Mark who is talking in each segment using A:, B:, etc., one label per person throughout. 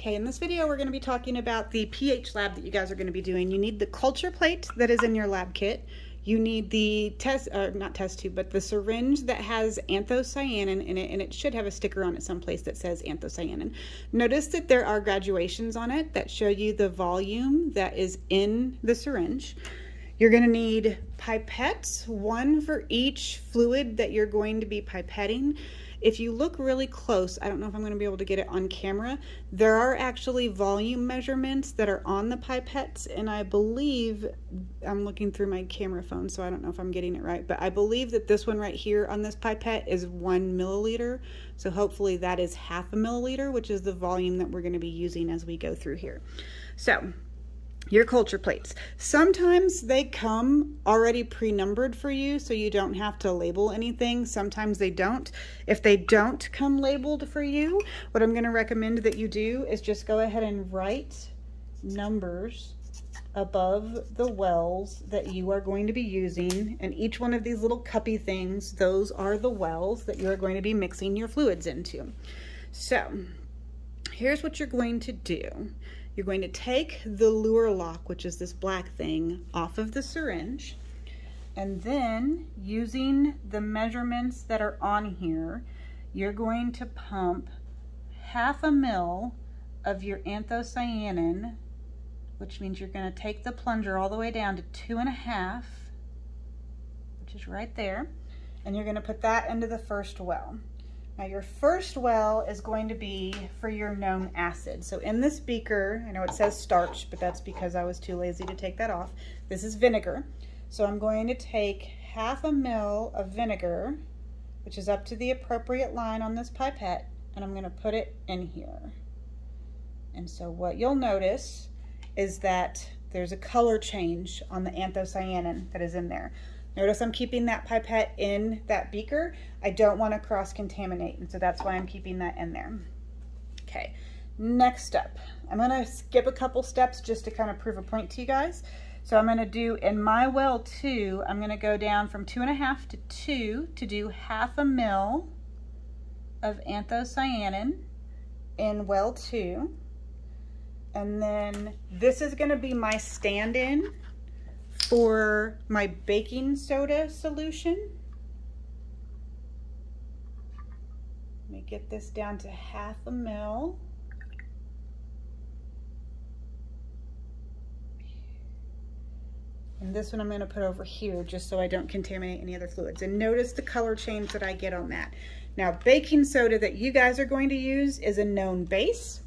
A: Okay, in this video we're going to be talking about the pH lab that you guys are going to be doing. You need the culture plate that is in your lab kit. You need the test, or not test tube, but the syringe that has anthocyanin in it, and it should have a sticker on it someplace that says anthocyanin. Notice that there are graduations on it that show you the volume that is in the syringe. You're going to need pipettes, one for each fluid that you're going to be pipetting. If you look really close, I don't know if I'm going to be able to get it on camera, there are actually volume measurements that are on the pipettes, and I believe, I'm looking through my camera phone, so I don't know if I'm getting it right, but I believe that this one right here on this pipette is one milliliter, so hopefully that is half a milliliter, which is the volume that we're going to be using as we go through here. So your culture plates. Sometimes they come already pre-numbered for you so you don't have to label anything. Sometimes they don't. If they don't come labeled for you, what I'm going to recommend that you do is just go ahead and write numbers above the wells that you are going to be using and each one of these little cuppy things those are the wells that you're going to be mixing your fluids into so here's what you're going to do you're going to take the Luer lock, which is this black thing, off of the syringe. And then using the measurements that are on here, you're going to pump half a mil of your anthocyanin, which means you're going to take the plunger all the way down to two and a half, which is right there, and you're going to put that into the first well. Now your first well is going to be for your known acid. So in this beaker, I know it says starch, but that's because I was too lazy to take that off. This is vinegar. So I'm going to take half a mil of vinegar, which is up to the appropriate line on this pipette, and I'm gonna put it in here. And so what you'll notice is that there's a color change on the anthocyanin that is in there. Notice I'm keeping that pipette in that beaker. I don't want to cross-contaminate, and so that's why I'm keeping that in there. Okay, next up, I'm going to skip a couple steps just to kind of prove a point to you guys. So I'm going to do, in my well two, I'm going to go down from two and a half to two to do half a mil of anthocyanin in well two. And then this is going to be my stand-in for my baking soda solution. Let me get this down to half a mil. And this one I'm going to put over here just so I don't contaminate any other fluids. And notice the color change that I get on that. Now, baking soda that you guys are going to use is a known base.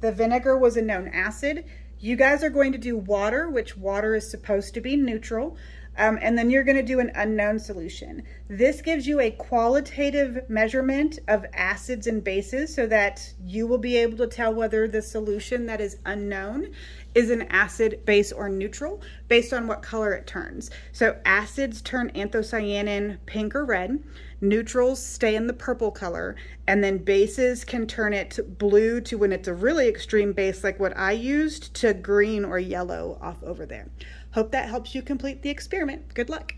A: The vinegar was a known acid. You guys are going to do water, which water is supposed to be neutral. Um, and then you're going to do an unknown solution. This gives you a qualitative measurement of acids and bases so that you will be able to tell whether the solution that is unknown is an acid, base, or neutral based on what color it turns. So acids turn anthocyanin pink or red, neutrals stay in the purple color, and then bases can turn it blue to when it's a really extreme base like what I used to green or yellow off over there. Hope that helps you complete the experiment. Good luck.